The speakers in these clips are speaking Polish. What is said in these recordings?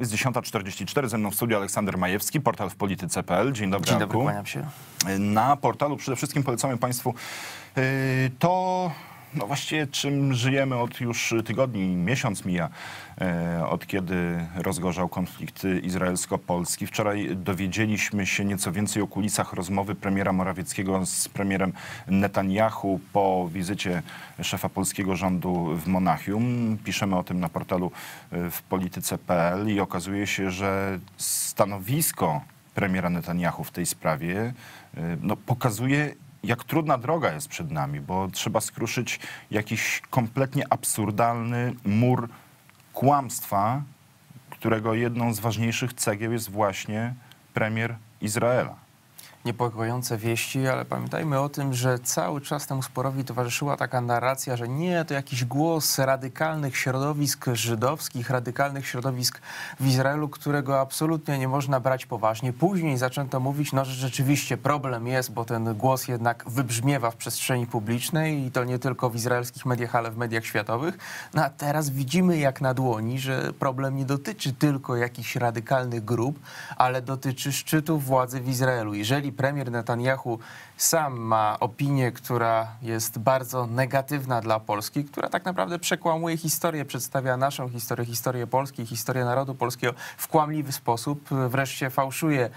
Jest 10.44, ze mną w studiu Aleksander Majewski, portal w polityce.pl. Dzień dobry, Dzień dobry, kłaniam się. Na portalu przede wszystkim polecamy Państwu yy, to, no właściwie czym żyjemy od już tygodni, miesiąc mija, yy, od kiedy rozgorzał konflikt izraelsko-polski. Wczoraj dowiedzieliśmy się nieco więcej o kulisach rozmowy premiera Morawieckiego z premierem Netanyahu po wizycie szefa polskiego rządu w Monachium. Piszemy o tym na portalu yy, w polityce.pl i okazuje się, że stanowisko premiera Netanyahu w tej sprawie y, no, pokazuje, jak trudna droga jest przed nami, bo trzeba skruszyć jakiś kompletnie absurdalny mur kłamstwa, którego jedną z ważniejszych cegieł jest właśnie premier Izraela. Niepokojące wieści, ale pamiętajmy o tym, że cały czas temu sporowi towarzyszyła taka narracja, że nie, to jakiś głos radykalnych środowisk żydowskich, radykalnych środowisk w Izraelu, którego absolutnie nie można brać poważnie. Później zaczęto mówić, no, że rzeczywiście problem jest, bo ten głos jednak wybrzmiewa w przestrzeni publicznej i to nie tylko w izraelskich mediach, ale w mediach światowych. No a teraz widzimy jak na dłoni, że problem nie dotyczy tylko jakichś radykalnych grup, ale dotyczy szczytu władzy w Izraelu. Jeżeli premier Netanyahu sam ma opinię, która jest bardzo negatywna dla Polski, która tak naprawdę przekłamuje historię, przedstawia naszą historię, historię Polski, historię narodu polskiego w kłamliwy sposób, wreszcie fałszuje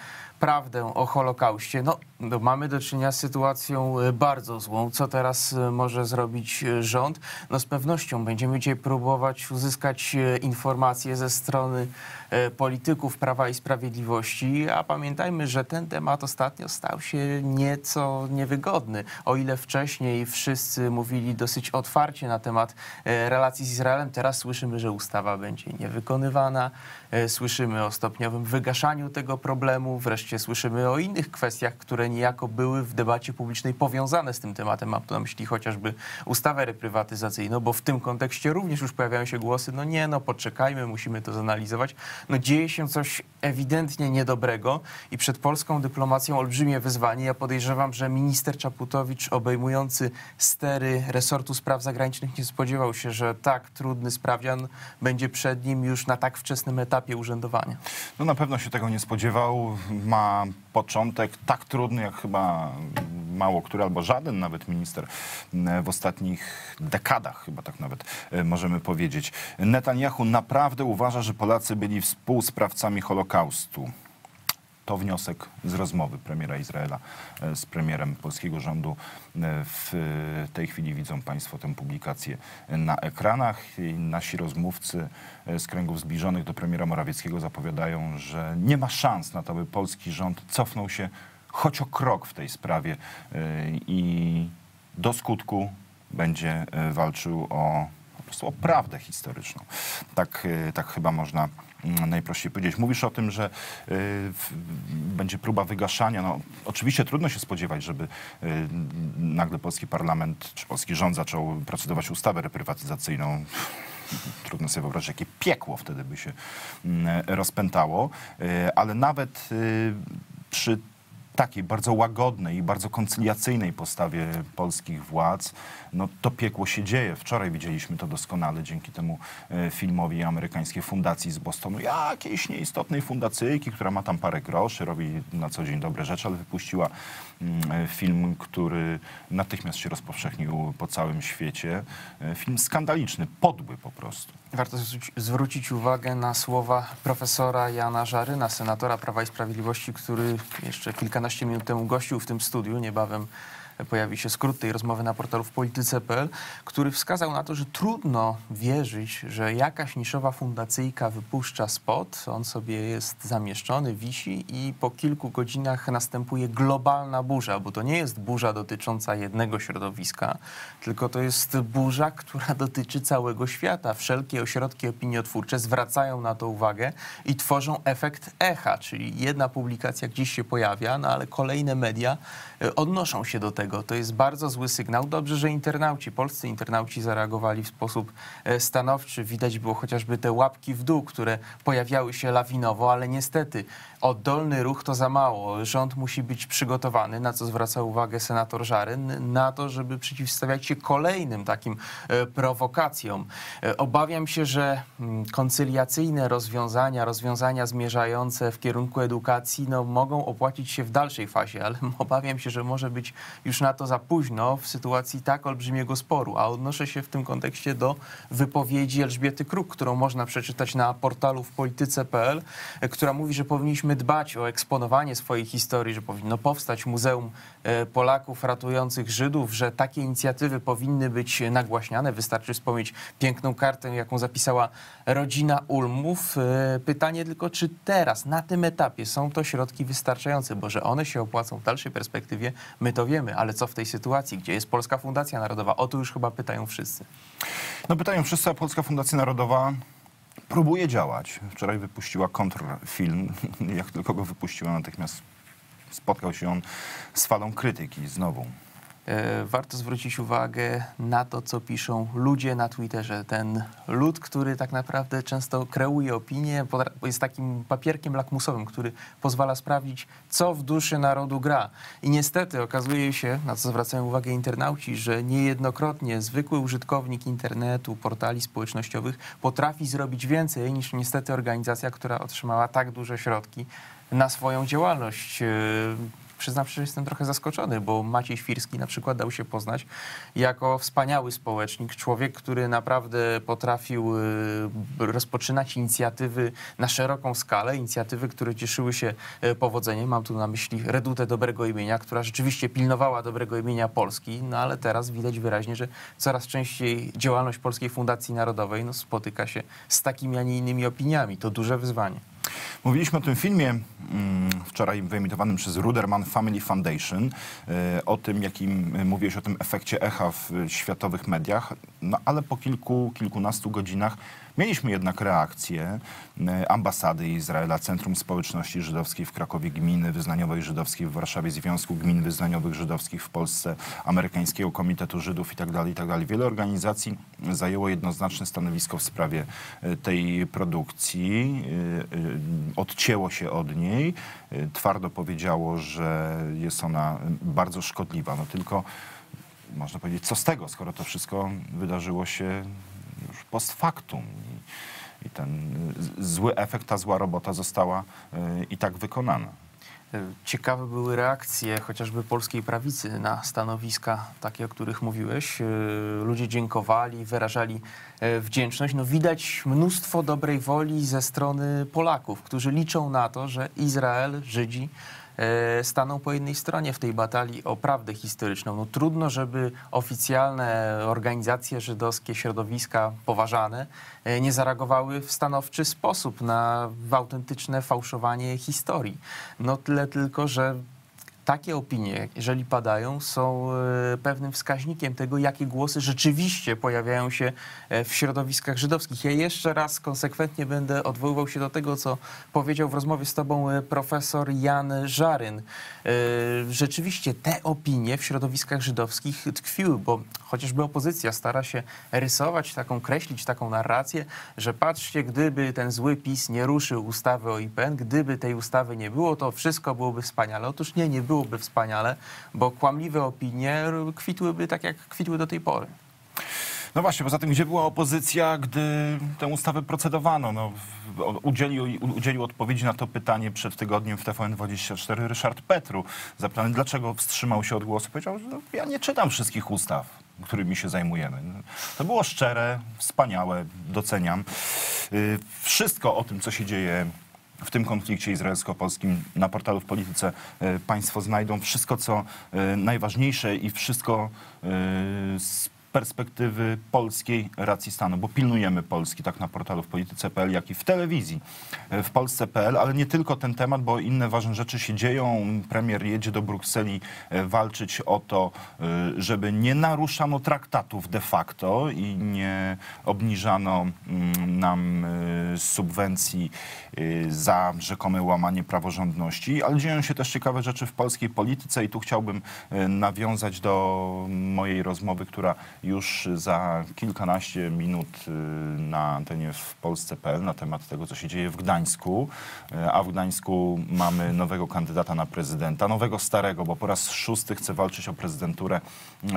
prawdę o Holokauście. No, no, mamy do czynienia z sytuacją e, bardzo złą. Co teraz e, może zrobić e, rząd? No z pewnością będziemy dzisiaj próbować uzyskać informacje ze strony polityków Prawa i Sprawiedliwości, a pamiętajmy, że ten temat ostatnio stał się nieco niewygodny. O ile wcześniej wszyscy mówili dosyć otwarcie na temat e, relacji z Izraelem, teraz słyszymy, że ustawa będzie niewykonywana, e, słyszymy o stopniowym wygaszaniu tego problemu, wreszcie słyszymy o innych kwestiach, które niejako były w debacie publicznej powiązane z tym tematem. Mam tu na myśli chociażby ustawę reprywatyzacyjną, bo w tym kontekście również już pojawiają się głosy, no nie, no poczekajmy, musimy to zanalizować. No dzieje się coś ewidentnie niedobrego i przed polską dyplomacją wyzwanie. Ja podejrzewam, że minister Czaputowicz obejmujący stery resortu spraw zagranicznych nie spodziewał się, że tak trudny sprawdzian będzie przed nim już na tak wczesnym etapie urzędowania. No na pewno się tego nie spodziewał. Ma początek tak trudny, jak chyba mało który, albo żaden nawet minister w ostatnich dekadach, chyba tak nawet e, możemy powiedzieć. Netanyahu naprawdę uważa, że Polacy byli współsprawcami Holokaustu. To wniosek z rozmowy premiera Izraela e, z premierem polskiego rządu. E, W tej chwili widzą Państwo tę publikację na ekranach. Nasi rozmówcy e, z kręgów zbliżonych do premiera Morawieckiego zapowiadają, że nie ma szans na to, by polski rząd cofnął się choć o krok w tej sprawie i do skutku będzie walczył o, o prawdę historyczną. Tak, e, tak chyba można mm, najprościej powiedzieć. Mówisz o tym, że y, będzie próba wygaszania. No, oczywiście trudno się spodziewać, żeby y, nagle polski parlament czy polski rząd zaczął procedować ustawę reprywatyzacyjną. Trudno sobie wyobrazić, jakie piekło wtedy by się mm, rozpętało. Y, Ale nawet y, przy takiej bardzo łagodnej i bardzo koncyliacyjnej postawie polskich władz, no to piekło się dzieje. Wczoraj widzieliśmy to doskonale dzięki temu e, filmowi amerykańskiej fundacji z Bostonu. Jakiejś nieistotnej fundacyjki, która ma tam parę groszy, robi na co dzień dobre rzeczy, ale wypuściła mm, e, film, który natychmiast się rozpowszechnił po całym świecie. E, Film skandaliczny, podły po prostu. Warto zwróci- zwrócić uwagę na słowa profesora Jana Żaryna, senatora Prawa i Sprawiedliwości, który jeszcze kilkanaście minut temu gościł w tym studiu, niebawem pojawi się skrót tej rozmowy na portalu w polityce.pl, który wskazał na to, że trudno wierzyć, że jakaś niszowa fundacyjka wypuszcza spot, on sobie jest zamieszczony, wisi i po kilku godzinach następuje globalna burza, bo to nie jest burza dotycząca jednego środowiska, tylko to jest burza, która dotyczy całego świata. Wszelkie ośrodki opiniotwórcze zwracają na to uwagę i tworzą efekt echa, czyli jedna publikacja gdzieś się pojawia, no ale kolejne media e, odnoszą się do tego. Tego. To jest bardzo zły sygnał. Dobrze, że internauci, polscy internauci zareagowali w sposób e, stanowczy. Widać było chociażby te łapki w dół, które pojawiały się lawinowo, ale niestety oddolny ruch to za mało. Rząd musi być przygotowany, na co zwraca uwagę senator Żaryn, na to, żeby przeciwstawiać się kolejnym takim e, prowokacjom. E, obawiam się, że mm, koncyliacyjne rozwiązania, rozwiązania zmierzające w kierunku edukacji, no, mogą opłacić się w dalszej fazie, ale obawiam się, że może być już na to za późno w sytuacji tak olbrzymiego sporu. A odnoszę się w tym kontekście do wypowiedzi Elżbiety Kruk, którą można przeczytać na portalu w polityce.pl, e, która mówi, że powinniśmy dbać o eksponowanie swojej historii, że powinno powstać Muzeum e, Polaków ratujących Żydów, że takie inicjatywy powinny być nagłaśniane. Wystarczy wspomnieć piękną kartę, jaką zapisała rodzina Ulmów. E, pytanie tylko, czy teraz, na tym etapie są to środki wystarczające, bo że one się opłacą w dalszej perspektywie, my to wiemy, ale co w tej sytuacji, gdzie jest Polska Fundacja Narodowa? O to już chyba pytają wszyscy. No pytają wszyscy, a Polska Fundacja Narodowa próbuje działać. Wczoraj wypuściła kontrfilm. Jak tylko go wypuściła, natychmiast spotkał się on z falą krytyki znowu. E, warto zwrócić uwagę na to, co piszą ludzie na Twitterze. Ten lud, który tak naprawdę często kreuje opinię, jest takim papierkiem lakmusowym, który pozwala sprawdzić, co w duszy narodu gra. I niestety okazuje się, na co zwracają uwagę internauci, że niejednokrotnie zwykły użytkownik internetu, portali społecznościowych potrafi zrobić więcej niż niestety organizacja, która otrzymała tak duże środki na swoją działalność. Przyznam że jestem trochę zaskoczony, bo Maciej Świrski na przykład dał się poznać jako wspaniały społecznik, człowiek, który naprawdę potrafił y, rozpoczynać inicjatywy na szeroką skalę, inicjatywy, które cieszyły się y, powodzeniem. Mam tu na myśli Redutę Dobrego Imienia, która rzeczywiście pilnowała dobrego imienia Polski, no ale teraz widać wyraźnie, że coraz częściej działalność Polskiej Fundacji Narodowej no, spotyka się z takimi, a nie innymi opiniami. To duże wyzwanie. Mówiliśmy o tym filmie mm, wczoraj wyemitowanym przez Ruderman Family Foundation, e, o tym, jakim e, mówiłeś o tym efekcie echa w światowych mediach, no ale po kilku, kilkunastu godzinach Mieliśmy jednak reakcję e, ambasady Izraela, Centrum Społeczności Żydowskiej w Krakowie, Gminy Wyznaniowej Żydowskiej w Warszawie, Związku Gmin Wyznaniowych Żydowskich w Polsce, Amerykańskiego Komitetu Żydów itd. itd. Wiele organizacji zajęło jednoznaczne stanowisko w sprawie tej produkcji, odcięło się od niej, twardo powiedziało, że jest ona bardzo szkodliwa. No tylko można powiedzieć, co z tego, skoro to wszystko wydarzyło się już post factum. I, I, ten zły efekt, ta zła robota została y, i tak wykonana. Ciekawe były reakcje chociażby polskiej prawicy na stanowiska takie, o których mówiłeś. Y, ludzie dziękowali, wyrażali e, wdzięczność. No widać mnóstwo dobrej woli ze strony Polaków, którzy liczą na to, że Izrael, Żydzi E, staną po jednej stronie w tej batalii o prawdę historyczną. No, trudno, żeby oficjalne organizacje żydowskie, środowiska poważane e, nie zareagowały w stanowczy sposób na autentyczne fałszowanie historii. No tyle tylko, że takie opinie, jeżeli padają, są e, pewnym wskaźnikiem tego, jakie głosy rzeczywiście pojawiają się e, w środowiskach żydowskich. Ja jeszcze raz konsekwentnie będę odwoływał się do tego, co powiedział w rozmowie z tobą e, profesor Jan Żaryn. Rzeczywiście te opinie w środowiskach żydowskich tkwiły, bo chociażby opozycja stara się rysować taką, kreślić taką narrację, że patrzcie, gdyby ten zły PiS nie ruszył ustawy o IPN, gdyby tej ustawy nie było, to wszystko byłoby wspaniale. Otóż nie, nie było byłoby wspaniale, bo kłamliwe opinie kwitłyby tak, jak kwitły do tej pory. No właśnie, poza tym, gdzie była opozycja, gdy tę ustawę procedowano? No, udzielił, udzielił odpowiedzi na to pytanie przed tygodniem w TVN24 Ryszard Petru. Zapytany, dlaczego wstrzymał się od głosu, powiedział, że no, ja nie czytam wszystkich ustaw którymi się zajmujemy. To było szczere, wspaniałe, doceniam. Y, wszystko o tym, co się dzieje w tym konflikcie izraelsko-polskim na portalu w Polityce e, Państwo znajdą wszystko, co e, najważniejsze i wszystko e, z perspektywy polskiej racji stanu, bo pilnujemy Polski tak na portalu w polityce.pl, jak i w telewizji w Polsce.pl, ale nie tylko ten temat, bo inne ważne rzeczy się dzieją. Premier jedzie do Brukseli walczyć o to, żeby nie naruszano traktatów de facto i nie obniżano mm, nam subwencji za rzekome łamanie praworządności, ale dzieją się też ciekawe rzeczy w polskiej polityce i tu chciałbym nawiązać do mojej rozmowy, która już za kilkanaście minut y, na antenie w Polsce.pl na temat tego, co się dzieje w Gdańsku. Y, a w Gdańsku mamy nowego kandydata na prezydenta, nowego starego, bo po raz szósty chce walczyć o prezydenturę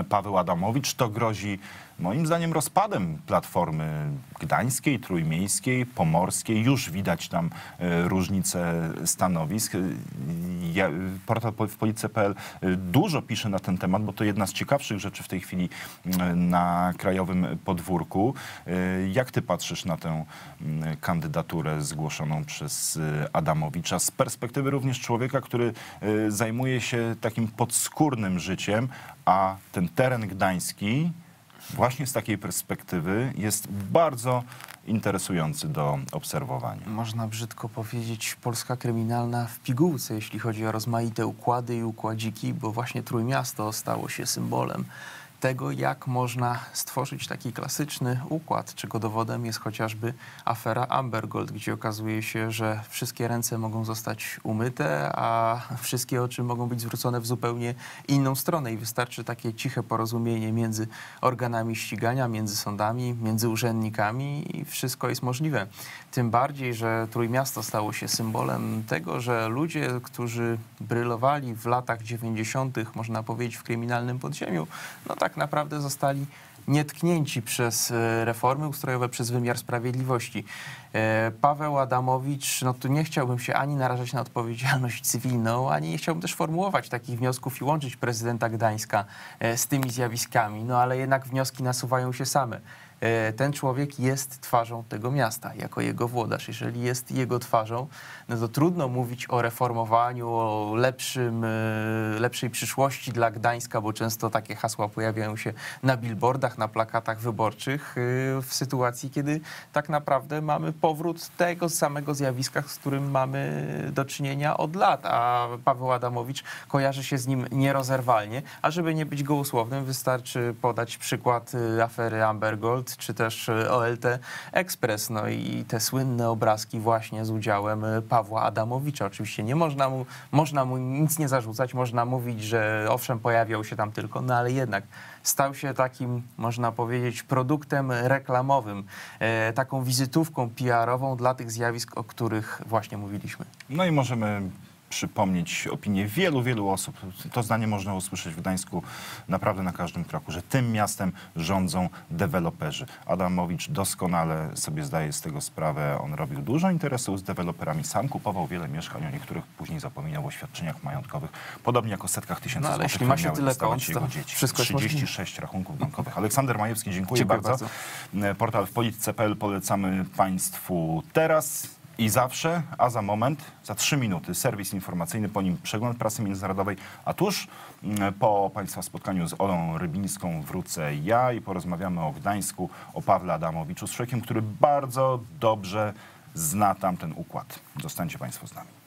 y, Paweł Adamowicz. To grozi moim zdaniem rozpadem Platformy Gdańskiej, Trójmiejskiej. Już widać tam różnice stanowisk. Ja, portal w Police.pl dużo pisze na ten temat, bo to jedna z ciekawszych rzeczy w tej chwili na krajowym podwórku. Jak ty patrzysz na tę kandydaturę zgłoszoną przez Adamowicza z perspektywy również człowieka, który zajmuje się takim podskórnym życiem, a ten teren gdański właśnie z takiej perspektywy jest bardzo interesujący do obserwowania. Można brzydko powiedzieć Polska kryminalna w pigułce, jeśli chodzi o rozmaite układy i układziki, bo właśnie Trójmiasto stało się symbolem tego, jak można stworzyć taki klasyczny układ, czego dowodem jest chociażby afera Ambergold, gdzie okazuje się, że wszystkie ręce mogą zostać umyte, a wszystkie oczy mogą być zwrócone w zupełnie inną stronę i wystarczy takie ciche porozumienie między organami ścigania, między sądami, między urzędnikami i wszystko jest możliwe. Tym bardziej, że Trójmiasto stało się symbolem tego, że ludzie, którzy brylowali w latach 90., można powiedzieć, w kryminalnym podziemiu, no tak naprawdę zostali nietknięci przez e, reformy ustrojowe, przez wymiar sprawiedliwości. E, Paweł Adamowicz, no tu nie chciałbym się ani narażać na odpowiedzialność cywilną, ani nie chciałbym też formułować takich wniosków i łączyć prezydenta Gdańska e, z tymi zjawiskami, no ale jednak wnioski nasuwają się same. E, ten człowiek jest twarzą tego miasta, jako jego włodarz. Jeżeli jest jego twarzą, no to trudno mówić o reformowaniu, o lepszym, e, lepszej przyszłości dla Gdańska, bo często takie hasła pojawiają się na billboardach, na plakatach wyborczych, e, w sytuacji, kiedy tak naprawdę mamy powrót tego samego zjawiska, z którym mamy do czynienia od lat, a Paweł Adamowicz kojarzy się z nim nierozerwalnie, a żeby nie być gołosłownym, wystarczy podać przykład afery Amber Gold, czy też e, OLT Express. No i te słynne obrazki właśnie z udziałem e, Pawła Adamowicza. Oczywiście nie można mu, można mu nic nie zarzucać, można mówić, że owszem, pojawiał się tam tylko, no ale jednak stał się takim, można powiedzieć, produktem reklamowym, e, taką wizytówką PR-ową dla tych zjawisk, o których właśnie mówiliśmy. No i możemy przypomnieć opinię wielu, wielu osób. To zdanie można usłyszeć w Gdańsku naprawdę na każdym kroku, że tym miastem rządzą deweloperzy. Adamowicz doskonale sobie zdaje z tego sprawę. On robił dużo interesów z deweloperami. Sam kupował wiele mieszkań, o niektórych później zapominał o świadczeniach majątkowych. Podobnie jak o setkach tysięcy no, ale złotych, jeśli ma się tyle kont, jego dzieci. Wszystko 36 rachunków bankowych. Aleksander Majewski, dziękuję, dziękuję bardzo. bardzo. Portal w polityce.pl polecamy Państwu teraz i zawsze, a za moment, za trzy minuty, serwis informacyjny, po nim przegląd prasy międzynarodowej, a tuż mm, po Państwa spotkaniu z Olą Rybińską wrócę ja i porozmawiamy o Gdańsku, o Pawle Adamowiczu, z człowiekiem, który bardzo dobrze zna tamten układ. Zostańcie Państwo z nami.